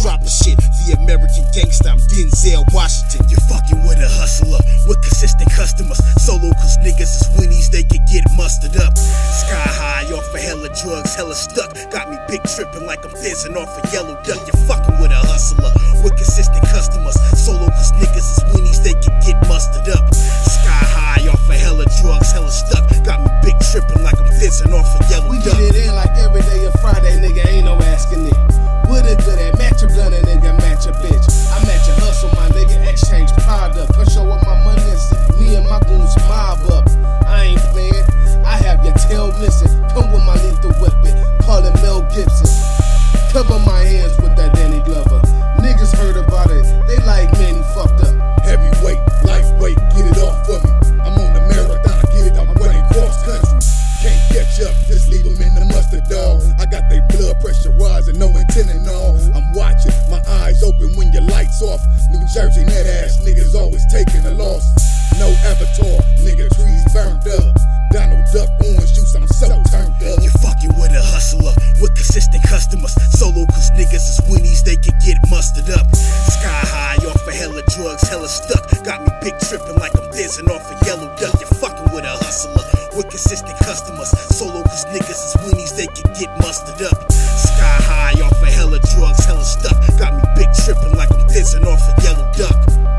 dropping shit. The American gangster, I'm Denzel Washington. You're fucking with a hustler with consistent customers. Solo cause niggas is winnies, they can get mustered up. Sky high off of hella drugs, hella stuck. Got me big tripping like I'm fizzing off a yellow duck. You're fucking with a hustler with consistent customers. Solo cause niggas is winnies, they can get mustered up. Up, just leave them in the mustard dog. I got their blood pressure rising, no intent and all. I'm watching, my eyes open when your lights off. New Jersey net ass niggas always taking a loss. No avatar, nigga, trees burned up. Donald Duck orange juice, I'm so turned up. You fucking with a hustler with consistent customers. Solo cause niggas is weenies, they can get mustered up. Sky high off of hella drugs, hella stuck. Got me big tripping like I'm fizzing off a yellow duck. pissing off a yellow duck.